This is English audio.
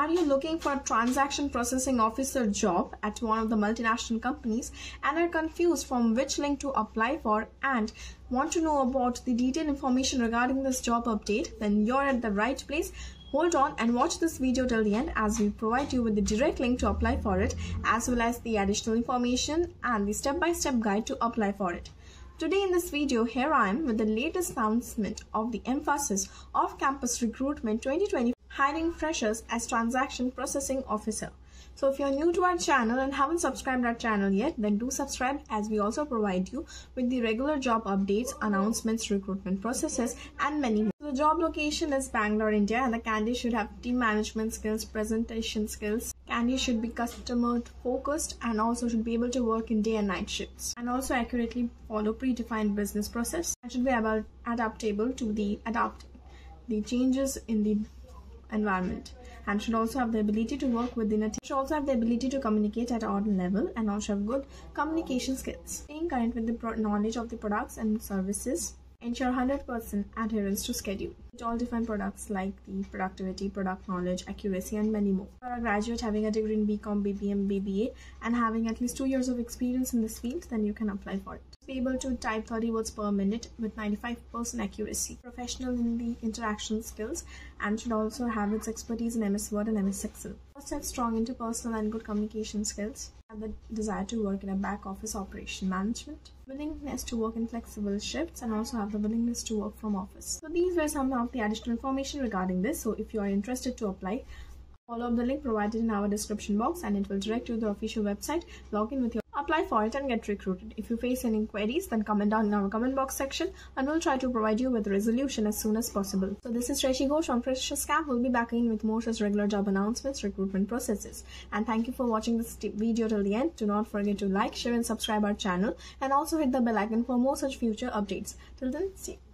Are you looking for a transaction processing officer job at one of the multinational companies and are confused from which link to apply for and want to know about the detailed information regarding this job update? Then you're at the right place. Hold on and watch this video till the end as we provide you with the direct link to apply for it as well as the additional information and the step-by-step -step guide to apply for it. Today in this video, here I am with the latest announcement of the Mphasis of campus recruitment 2020 hiring freshers as transaction processing officer. So if you're new to our channel and haven't subscribed our channel yet, then do subscribe as we also provide you with the regular job updates, announcements, recruitment processes, and many more. The job location is Bangalore, India, and the candidate should have team management skills, presentation skills. Candidate should be customer focused and also should be able to work in day and night shifts and also accurately follow predefined business process and should be about adaptable to the adapt the changes in the environment and should also have the ability to work within a team. Should also have the ability to communicate at all level and also have good communication skills. Staying current with the knowledge of the products and services. Ensure 100% adherence to schedule. It all define products like the productivity, product knowledge, accuracy, and many more. For a graduate having a degree in BCom, BBM, BBA, and having at least two years of experience in this field, then you can apply for it be able to type 30 words per minute with 95% accuracy. Professional in the interaction skills and should also have its expertise in MS Word and MS Excel. Must have strong interpersonal and good communication skills. Have the desire to work in a back office operation management. Willingness to work in flexible shifts and also have the willingness to work from office. So these were some of the additional information regarding this. So if you are interested to apply, follow up the link provided in our description box and it will direct you to the official website. Log in with your apply for it and get recruited. If you face any queries, then comment down in uh, our comment box section and we'll try to provide you with resolution as soon as possible. So this is Reshi Ghosh on Freshers Camp. We'll be back again with more such regular job announcements, recruitment processes. And thank you for watching this video till the end. Do not forget to like, share and subscribe our channel and also hit the bell icon for more such future updates. Till then, see you.